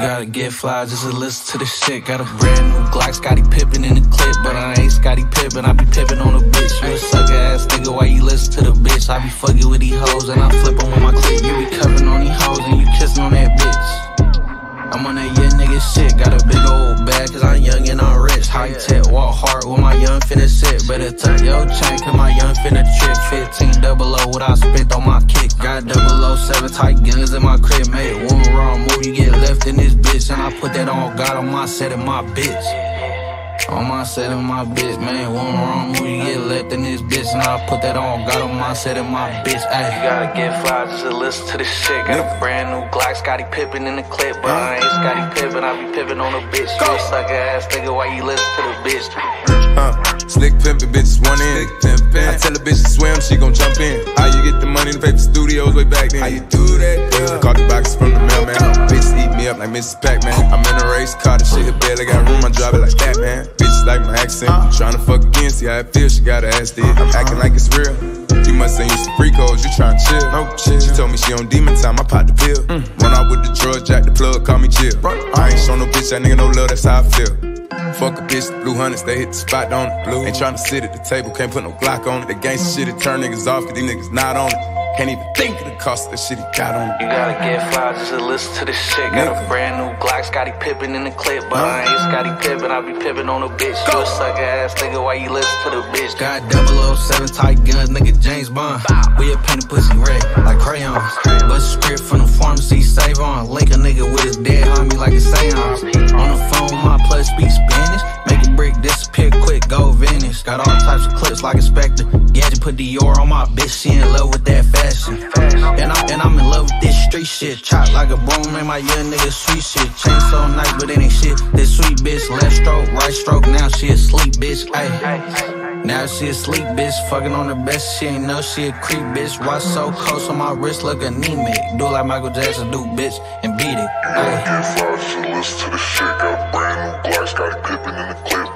Gotta get fly just to listen to the shit. Got a brand new Glock, Scottie Pippen in the clip, but I ain't Scottie Pippen. I be pippin' on a bitch. You a sucker ass nigga, why you listen to the bitch? I be fucking with these hoes and I flip 'em with my clip. You be covering on these hoes and you kissin' on that bitch. I'm on that young nigga shit. Got a big old bag, cause I'm young and I'm rich. High tech, walk hard with my young finna sit. Better tuck your chain, cause my young finna trip. 15 double O, what I tight guns in my crib. Made one wrong move, you get left in this bitch. And I put that on God on my set and my bitch. On my set and my bitch, man. One wrong move, you get left in this bitch. And I put that on God on my set and my bitch. Ay. You gotta get fly just to listen to this shit. Got a brand new Glock, Scottie Pippen in the clip. But I ain't Scottie Pippen, I be pippin' on a bitch. You a sucker ass nigga, why you listen to the bitch? Uh, slick pimpin', bitches one in. I tell a bitch to swim, she gon' jump in. How you get the money to pay for studios way back then? How you do that? Yeah. Caught the boxes from the mailman. Bitches eat me up like Mrs. Pac-Man. I'm in a race car, the shit hit barely got room. I drive it like that, man. Bitches like my accent. Uh. Tryna fuck again, see how it feels. She got her ass did. I'm acting like it's real. You must ain't used to free codes, you tryna chill. No chill. She told me she on demon time, I popped the pill. Mm. Run out with the drug, jack the plug, call me chill. I ain't show no bitch, that nigga no love, that's how I feel. Fuck a bitch, blue hunters, they hit the spot on it. Blue. Ain't tryna sit at the table, can't put no Glock on it. The gangsta shit, it turn niggas off, cause these niggas not on it. Can't even think of the cost of the shit he got on it. You gotta get fly just to listen to this shit. Got a brand new Glock, Scottie Pippen in the clip, but I ain't Scottie Pippen. I be pippin' on a bitch. You a sucker ass nigga, why you listen to the bitch? Got 007 tight guns, nigga James Bond. We a painted pussy red like crayons. Bust a script from the pharmacy, save on. Link a nigga with his dead homie like a seance. Got clips like a Spectre. Gadget put Dior on my bitch, she in love with that fashion. And, I'm, and I'm in love with this street shit. Chop like a broom, man, my young nigga sweet shit. Chain so nice, but it ain't shit. This sweet bitch, left stroke, right stroke, now she asleep, bitch. Ayy. Now she asleep, bitch. Fucking on the best, she ain't know she a creep, bitch. Why so close on my wrist, look anemic. Do like Michael Jackson do, bitch, and beat it. Ayy. Get fly, just listen to the shit. Got brand new Glock, Scottie Pippen in the clip,